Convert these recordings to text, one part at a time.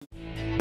you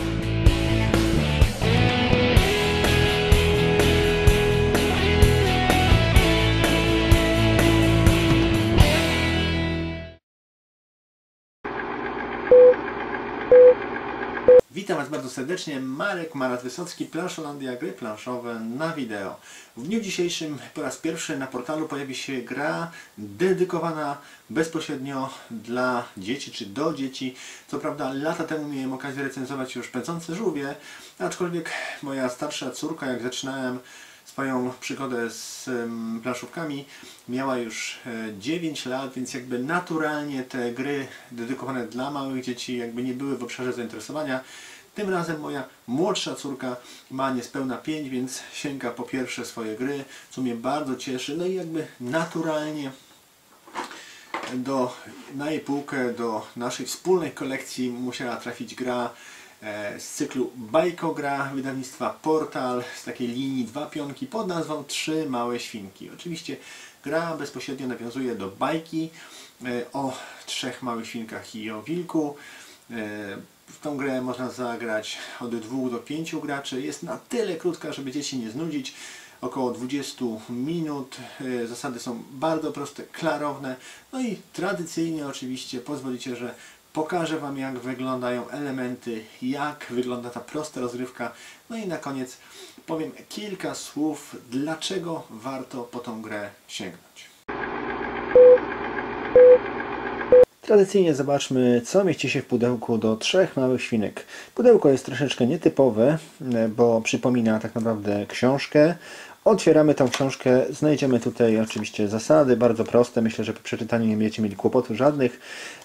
Witam Was bardzo serdecznie, Marek Marat Wysocki, Planszolandia, gry planszowe na wideo. W dniu dzisiejszym po raz pierwszy na portalu pojawi się gra dedykowana bezpośrednio dla dzieci, czy do dzieci. Co prawda lata temu miałem okazję recenzować już Pędzące Żółwie, aczkolwiek moja starsza córka, jak zaczynałem swoją przygodę z planszówkami miała już e, 9 lat, więc jakby naturalnie te gry dedykowane dla małych dzieci jakby nie były w obszarze zainteresowania. Tym razem moja młodsza córka ma niespełna 5, więc sięga po pierwsze swoje gry, co mnie bardzo cieszy. No i jakby naturalnie do, na jej półkę do naszej wspólnej kolekcji musiała trafić gra e, z cyklu Bajkogra wydawnictwa Portal z takiej linii dwa pionki pod nazwą Trzy Małe Świnki. Oczywiście gra bezpośrednio nawiązuje do bajki e, o trzech małych świnkach i o wilku. W tą grę można zagrać od dwóch do pięciu graczy. Jest na tyle krótka, żeby dzieci nie znudzić około 20 minut. E, Zasady są bardzo proste, klarowne. No i tradycyjnie oczywiście pozwolicie, że pokażę Wam jak wyglądają elementy, jak wygląda ta prosta rozgrywka. No i na koniec powiem kilka słów, dlaczego warto po tą grę sięgnąć. Tradycyjnie zobaczmy, co mieści się w pudełku do trzech małych świnek. Pudełko jest troszeczkę nietypowe, e, bo przypomina tak naprawdę książkę. Otwieramy tą książkę, znajdziemy tutaj oczywiście zasady, bardzo proste. Myślę, że po przeczytaniu nie będziecie mieli kłopotów żadnych.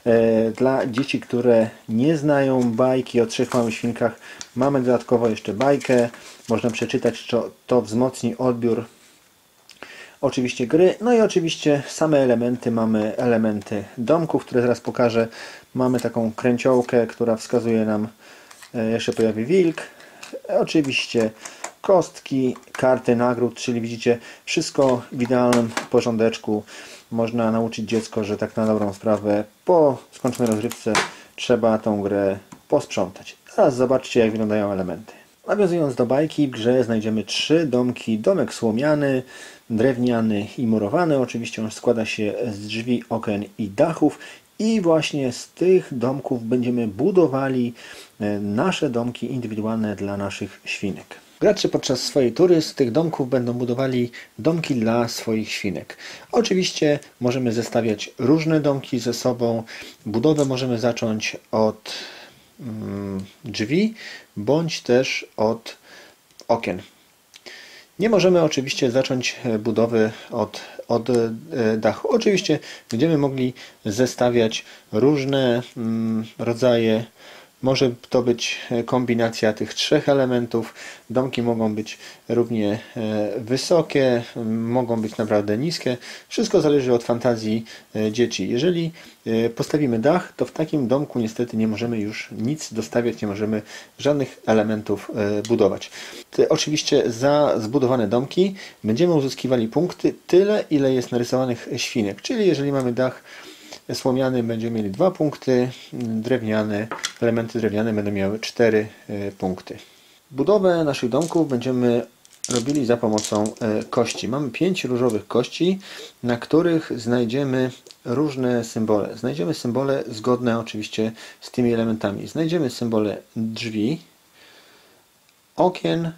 E, Dla dzieci, które nie znają bajki o trzech małych świnkach, mamy dodatkowo jeszcze bajkę. Można przeczytać, to, to wzmocni odbiór oczywiście gry, no i oczywiście same elementy, mamy elementy domków, które zaraz pokażę. Mamy taką kręciołkę, która wskazuje nam, jeszcze pojawi wilk. Oczywiście kostki, karty nagród, czyli widzicie wszystko w idealnym porządeczku. Można nauczyć dziecko, że tak na dobrą sprawę po skończonej rozrywce trzeba tą grę posprzątać. Teraz zobaczcie jak wyglądają elementy. Nawiązując do bajki, w grze znajdziemy trzy domki. Domek słomiany, drewniany i murowany. Oczywiście on składa się z drzwi, okien i dachów. I właśnie z tych domków będziemy budowali e, nasze domki indywidualne dla naszych świnek. Gracze podczas swojej tury z tych domków będą budowali domki dla swoich świnek. Oczywiście możemy zestawiać różne domki ze sobą. Budowę możemy zacząć od drzwi bądź też od okien. Nie możemy oczywiście zacząć e, budowy od, od e, dachu. Oczywiście będziemy mogli zestawiać różne mm, rodzaje. Może to być e, kombinacja tych trzech elementów. Domki mogą być równie e, wysokie, mogą być naprawdę niskie. Wszystko zależy od fantazji e, dzieci. Jeżeli postawimy dach, to w takim domku niestety nie możemy już nic dostawiać, nie możemy żadnych elementów budować. Oczywiście za zbudowane domki będziemy uzyskiwali punkty tyle, ile jest narysowanych świnek. Czyli jeżeli mamy dach słomiany będziemy mieli 2 punkty, drewniane, elementy drewniane będą miały 4 e, punkty. Budowę naszych domków będziemy robili za pomocą e, kości. Mamy 5 różowych kości, na których znajdziemy różne symbole. Znajdziemy symbole zgodne oczywiście z tymi elementami. Znajdziemy symbole drzwi, okien,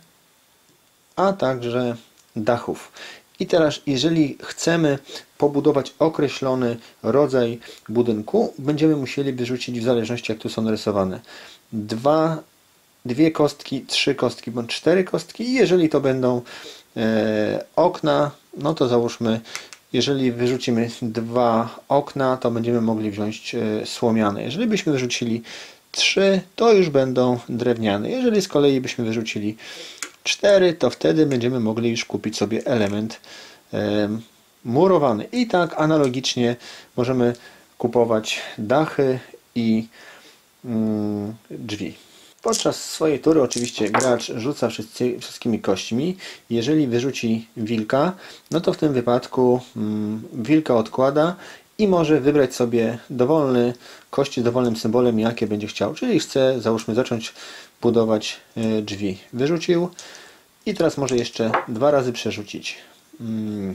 a także dachów. I teraz, jeżeli chcemy pobudować określony rodzaj budynku, będziemy musieli wyrzucić w zależności jak tu są narysowane dwa, dwie kostki, trzy kostki bądź cztery kostki. Jeżeli to będą e, okna, no to załóżmy, jeżeli wyrzucimy dwa okna, to będziemy mogli wziąć e, słomiane. Jeżeli byśmy wyrzucili trzy, to już będą drewniane. Jeżeli z kolei byśmy wyrzucili 4, to wtedy będziemy mogli już kupić sobie element em, murowany. I tak analogicznie możemy kupować dachy i mm, drzwi. Podczas swojej tury oczywiście gracz rzuca wszyscy, wszystkimi kośćmi. Jeżeli wyrzuci wilka, no to w tym wypadku mm, wilka odkłada i może wybrać sobie dowolny kość z dowolnym symbolem, jakie będzie chciał. Czyli chce, załóżmy, zacząć budować e, drzwi. Wyrzucił i teraz może jeszcze dwa razy przerzucić. Hmm.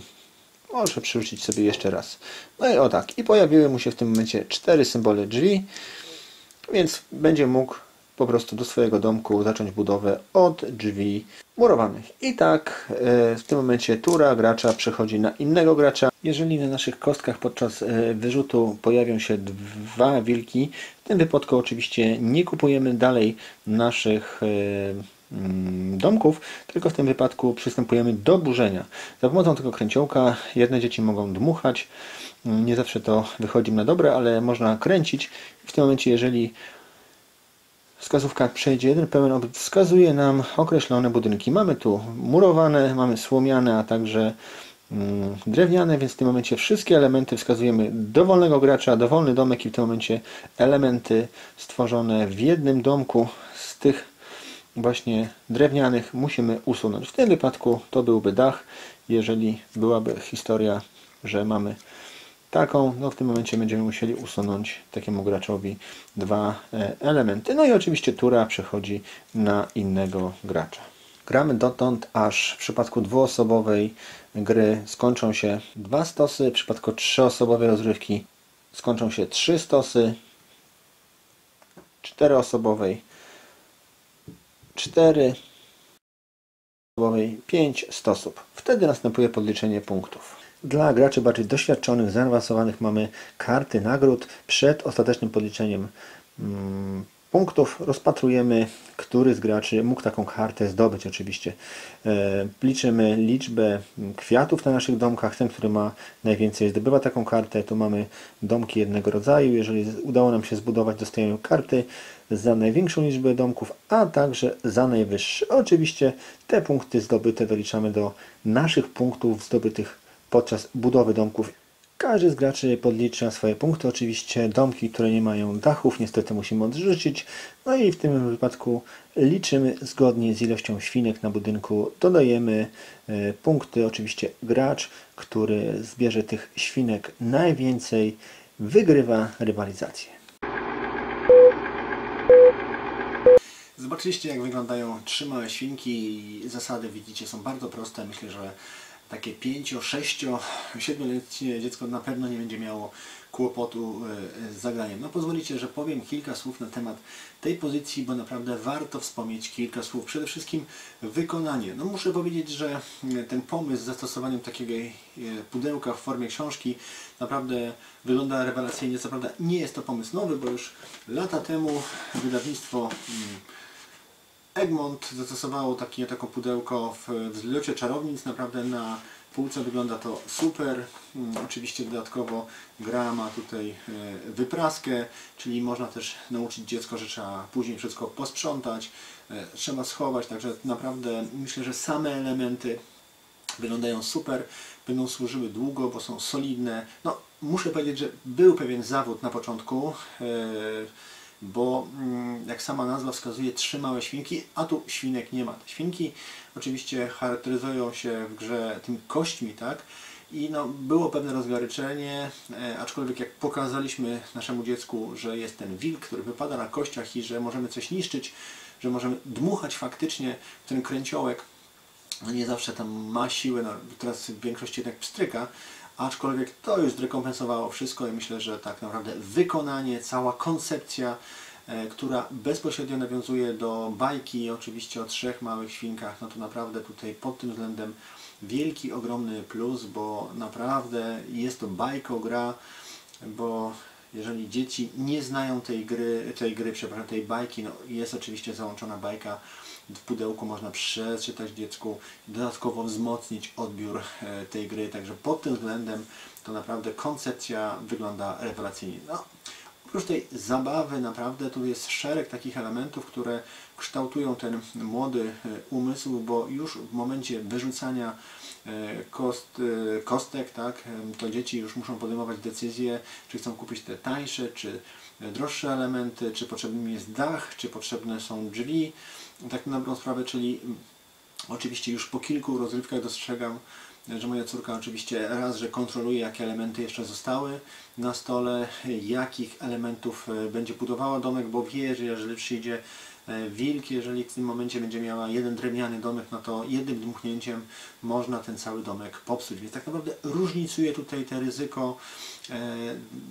Może przerzucić sobie jeszcze raz. No i o tak. I pojawiły mu się w tym momencie cztery symbole drzwi, więc będzie mógł po prostu do swojego domku zacząć budowę od drzwi murowanych. I tak e, w tym momencie tura gracza przechodzi na innego gracza. Jeżeli na naszych kostkach podczas e, wyrzutu pojawią się dwa wilki, w tym wypadku oczywiście nie kupujemy dalej naszych e, mm, domków, tylko w tym wypadku przystępujemy do burzenia. Za pomocą tego kręciołka jedne dzieci mogą dmuchać, nie zawsze to wychodzi na dobre, ale można kręcić. W tym momencie, jeżeli wskazówka przejdzie jeden pełen obiekt, wskazuje nam określone budynki. Mamy tu murowane, mamy słomiane, a także mm, drewniane, więc w tym momencie wszystkie elementy wskazujemy dowolnego gracza, dowolny domek i w tym momencie elementy stworzone w jednym domku z tych właśnie drewnianych musimy usunąć. W tym wypadku to byłby dach, jeżeli byłaby historia, że mamy taką, no w tym momencie będziemy musieli usunąć takiemu graczowi dwa e, elementy. No i oczywiście tura przechodzi na innego gracza. Gramy dotąd, aż w przypadku dwuosobowej gry skończą się dwa stosy, w przypadku trzyosobowej rozrywki skończą się trzy stosy, czteroosobowej cztery, osobowej pięć stosów. Wtedy następuje podliczenie punktów. Dla graczy bardziej doświadczonych, zaawansowanych mamy karty nagród. Przed ostatecznym podliczeniem mm, punktów rozpatrujemy, który z graczy mógł taką kartę zdobyć oczywiście. E, liczymy liczbę kwiatów na naszych domkach. Ten, który ma najwięcej zdobywa taką kartę. Tu mamy domki jednego rodzaju. Jeżeli udało nam się zbudować, dostajemy karty za największą liczbę domków, a także za najwyższy. Oczywiście te punkty zdobyte doliczamy do naszych punktów zdobytych podczas budowy domków. Każdy z graczy podlicza swoje punkty. Oczywiście domki, które nie mają dachów, niestety musimy odrzucić. No i w tym wypadku liczymy zgodnie z ilością świnek na budynku. Dodajemy e, punkty. Oczywiście gracz, który zbierze tych świnek najwięcej, wygrywa rywalizację. Zobaczyliście jak wyglądają trzy małe świnki. Zasady widzicie są bardzo proste. Myślę, że takie 5, 6, 7-letnie dziecko na pewno nie będzie miało kłopotu e, z zagraniem. No pozwolicie, że powiem kilka słów na temat tej pozycji, bo naprawdę warto wspomnieć kilka słów. Przede wszystkim wykonanie. No muszę powiedzieć, że ten pomysł z zastosowaniem takiego e, pudełka w formie książki naprawdę wygląda rewelacyjnie. Co prawda nie jest to pomysł nowy, bo już lata temu wydawnictwo mm, Egmont zastosowało takie, taką pudełko w wzlocie czarownic. Naprawdę na półce wygląda to super. Hmm, oczywiście dodatkowo gra ma tutaj e, wypraskę, czyli można też nauczyć dziecko, że trzeba później wszystko posprzątać, e, trzeba schować, także naprawdę myślę, że same elementy wyglądają super, będą służyły długo, bo są solidne. No, muszę powiedzieć, że był pewien zawód na początku. Bo mm, jak sama nazwa wskazuje, trzy małe świnki, a tu świnek nie ma. Te świnki oczywiście charakteryzują się w grze tymi kośćmi, tak? I no, było pewne rozgaryczenie, e, aczkolwiek jak pokazaliśmy naszemu dziecku, że jest ten wilk, który wypada na kościach i że możemy coś niszczyć, że możemy dmuchać faktycznie ten kręciołek, no nie zawsze tam ma siłę, no, teraz w większości jednak pstryka, aczkolwiek to już zrekompensowało wszystko i myślę, że tak naprawdę wykonanie, cała koncepcja, e, która bezpośrednio nawiązuje do bajki oczywiście o trzech małych świnkach, no to naprawdę tutaj pod tym względem wielki, ogromny plus, bo naprawdę jest to bajko, gra, bo jeżeli dzieci nie znają tej gry, tej gry, przepraszam, tej bajki, no jest oczywiście załączona bajka w pudełku można przeczytać dziecku, dodatkowo wzmocnić odbiór e, tej gry, także pod tym względem to naprawdę koncepcja wygląda rewelacyjnie. No, oprócz tej zabawy naprawdę tu jest szereg takich elementów, które kształtują ten młody e, umysł, bo już w momencie wyrzucania kost, kostek, tak, to dzieci już muszą podejmować decyzję, czy chcą kupić te tańsze, czy droższe elementy, czy potrzebny jest dach, czy potrzebne są drzwi, tak na dobrą sprawę, czyli oczywiście już po kilku rozrywkach dostrzegam że moja córka oczywiście raz, że kontroluje jakie elementy jeszcze zostały na stole, jakich elementów e, będzie budowała domek, bo wie, że jeżeli przyjdzie e, wilk, jeżeli w tym momencie będzie miała jeden drewniany domek, no to jednym dmuchnięciem można ten cały domek popsuć. Więc tak naprawdę różnicuje tutaj te ryzyko, e,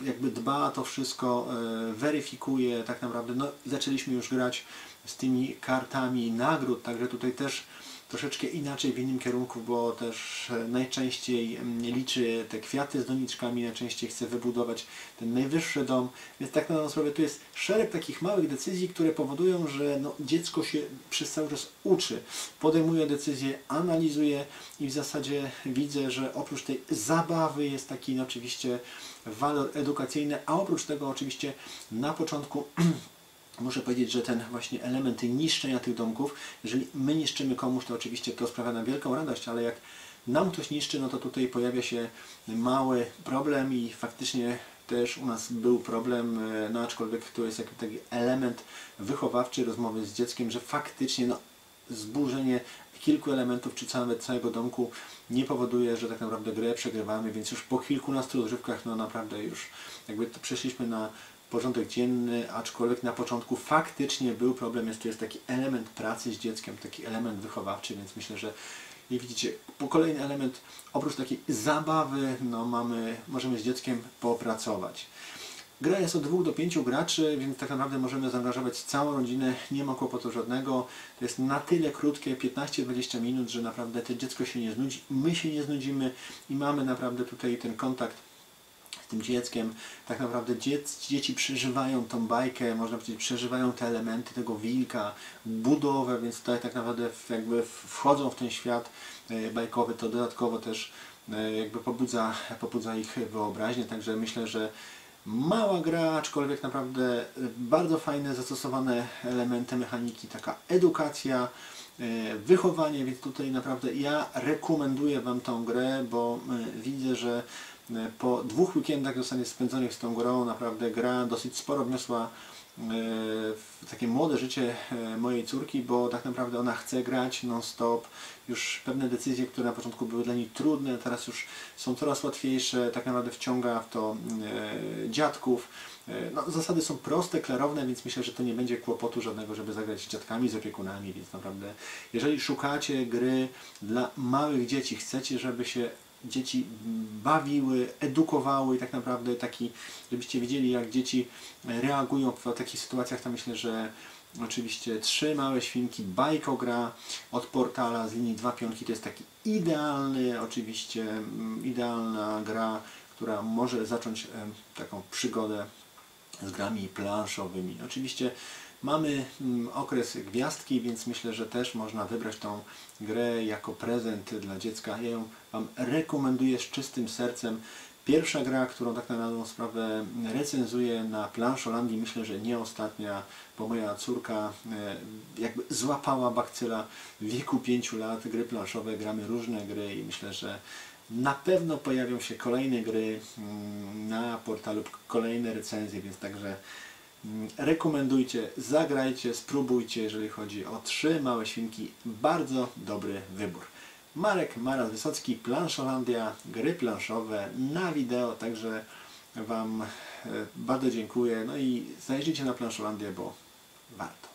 jakby dba to wszystko, weryfikuje tak naprawdę. No zaczęliśmy już grać z tymi kartami nagród, także tutaj też troszeczkę inaczej w innym kierunku, bo też e, najczęściej mm, liczy te kwiaty z doniczkami, najczęściej chce wybudować ten najwyższy dom, więc tak na sprawę tu jest szereg takich małych decyzji, które powodują, że no, dziecko się przez cały czas uczy, podejmuje decyzje, analizuje i w zasadzie widzę, że oprócz tej zabawy jest taki no, oczywiście walor edukacyjny, a oprócz tego oczywiście na początku muszę powiedzieć, że ten właśnie element niszczenia tych domków, jeżeli my niszczymy komuś, to oczywiście to sprawia nam wielką radość, ale jak nam ktoś niszczy, no to tutaj pojawia się mały problem i faktycznie też u nas był problem, e, no aczkolwiek to jest jakiś taki element wychowawczy rozmowy z dzieckiem, że faktycznie no, zburzenie kilku elementów, czy nawet całego domku nie powoduje, że tak naprawdę grę przegrywamy, więc już po kilkunastu rozrywkach, no naprawdę już jakby to przeszliśmy na porządek dzienny, aczkolwiek na początku faktycznie był problem, jest to jest taki element pracy z dzieckiem, taki element wychowawczy, więc myślę, że i widzicie, po kolejny element, oprócz takiej zabawy, no mamy, możemy z dzieckiem popracować. Gra jest od 2 do 5 graczy, więc tak naprawdę możemy zaangażować całą rodzinę, nie ma kłopotu żadnego. To jest na tyle krótkie, 15-20 minut, że naprawdę to dziecko się nie znudzi, my się nie znudzimy i mamy naprawdę tutaj ten kontakt tym dzieckiem. Tak naprawdę dziec, dzieci przeżywają tą bajkę, można powiedzieć, przeżywają te elementy tego wilka, budowę, więc tutaj tak naprawdę jakby wchodzą w ten świat e, bajkowy, to dodatkowo też e, jakby pobudza, pobudza ich wyobraźnię, także myślę, że mała gra, aczkolwiek naprawdę bardzo fajne, zastosowane elementy mechaniki, taka edukacja, e, wychowanie, więc tutaj naprawdę ja rekomenduję Wam tą grę, bo widzę, że E, po dwóch weekendach zostanie spędzonych z tą grą, naprawdę gra dosyć sporo wniosła e, w takie młode życie e, mojej córki, bo tak naprawdę ona chce grać non-stop. Już pewne decyzje, które na początku były dla niej trudne, teraz już są coraz łatwiejsze. Tak naprawdę wciąga w to dziadków. No, zasady są proste, klarowne, więc myślę, że to nie będzie kłopotu żadnego, żeby zagrać z dziadkami, z opiekunami, więc naprawdę jeżeli szukacie gry dla małych dzieci, chcecie, żeby się dzieci bawiły, edukowały i tak naprawdę taki, żebyście wiedzieli jak dzieci reagują w takich sytuacjach, to myślę, że oczywiście trzy małe świnki, bajkogra od portala z linii dwa pionki, to jest taki idealny, oczywiście mm, idealna gra, która może zacząć taką przygodę z grami planszowymi. Oczywiście Mamy mm, okres gwiazdki, więc myślę, że też można wybrać tą grę jako prezent dla dziecka. Ja ją Wam rekomenduję z czystym sercem. Pierwsza gra, którą tak na dobrą sprawę recenzuję na planszolandii, myślę, że nie ostatnia, bo moja córka e, jakby złapała bakcyla w wieku 5 lat, gry planszowe, gramy różne gry i myślę, że na pewno pojawią się kolejne gry mm, na portalu, kolejne recenzje, więc także rekomendujcie, zagrajcie, spróbujcie, jeżeli chodzi o trzy małe świnki. Bardzo dobry wybór. Marek Maras Wysocki, Planszolandia, gry planszowe na wideo, także Wam e, bardzo dziękuję. No i zajrzyjcie na Planszolandię, bo warto.